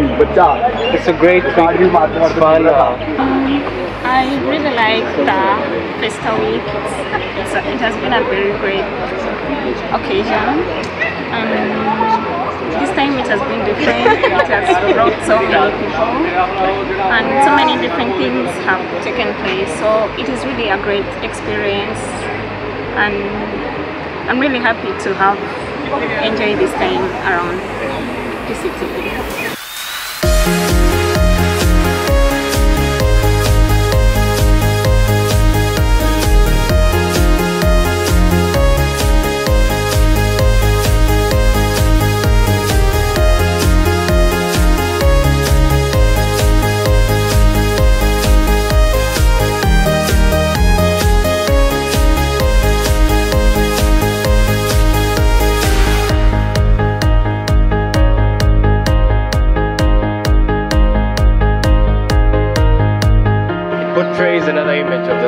But it's a great week. It's fun. Uh, I really like the Festa Week. It's, it's it has been a very great occasion. Um, this time it has been different. It has brought so many people and so many different things have taken place. So it is really a great experience and I'm really happy to have enjoyed this time around the city.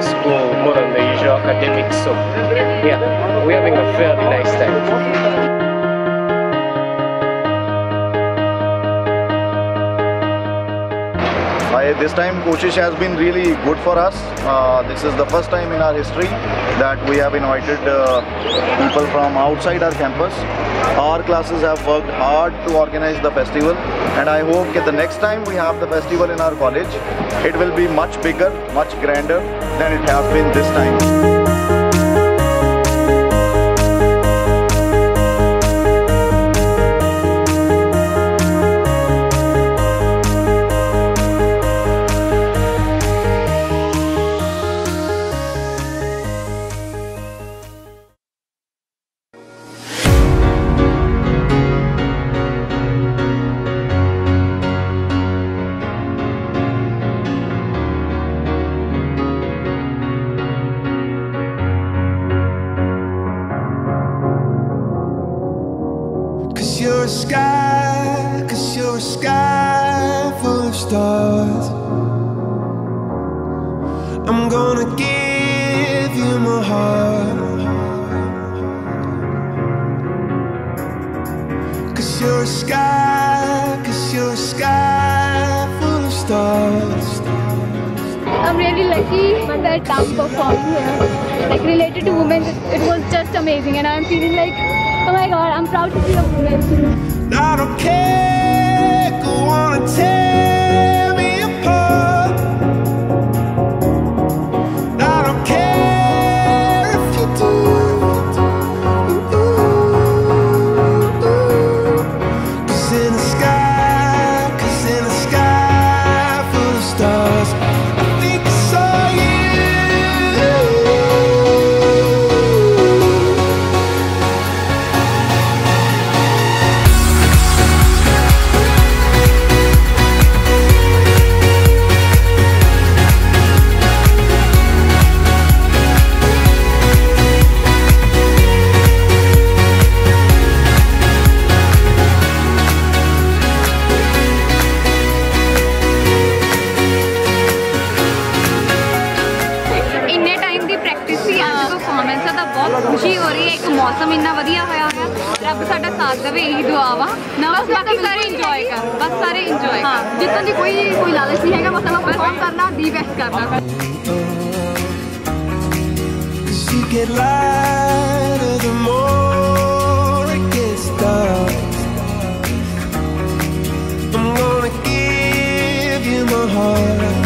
Image of the school more than the this time Koshish has been really good for us. Uh, this is the first time in our history that we have invited uh, people from outside our campus. Our classes have worked hard to organize the festival and I hope that the next time we have the festival in our college, it will be much bigger, much grander than it has been this time. Sky, cause you're a sky full of stars. I'm gonna give you my heart. Cause you're a sky, cause you're a sky full of stars. I'm really lucky that I'm performing here. Like related to women, it was just amazing, and I'm feeling like, oh my god, I'm proud to be a woman. I don't care, tear me apart. I don't care if you do. Cause in the sky, cause in the sky full of stars, ਇੰਨਾ ਵਧੀਆ ਹੋਇਆ ਹੋਇਆ ਰੱਬ ਸਾਡਾ ਸਾਥ ਦੇਵੇ ਇਹੀ ਦੁਆ ਵਾ ਬਸ ਬਾਕੀ ਸਾਰੇ ਇੰਜੋਏ ਕਰ ਬਸ ਸਾਰੇ ਇੰਜੋਏ ਹਾਂ ਜਿੱਤਣ ਦੀ ਕੋਈ ਕੋਈ ਲਾਲਚ ਨਹੀਂ ਹੈਗਾ ਬਸ ਆਪਾਂ ਪਰਫਾਰਮ ਕਰਨਾ ਦੀ ਬੈਸਟ ਕਰਨਾ Cause you get lighter the more it gets dark. I'm gonna give you my heart.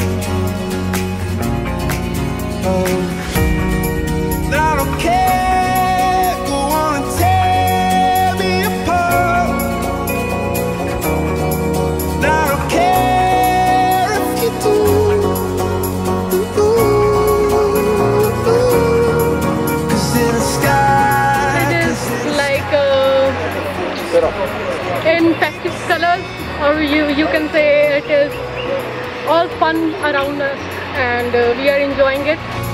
in festive colors, or you you can say it is all fun around us, and uh, we are enjoying it.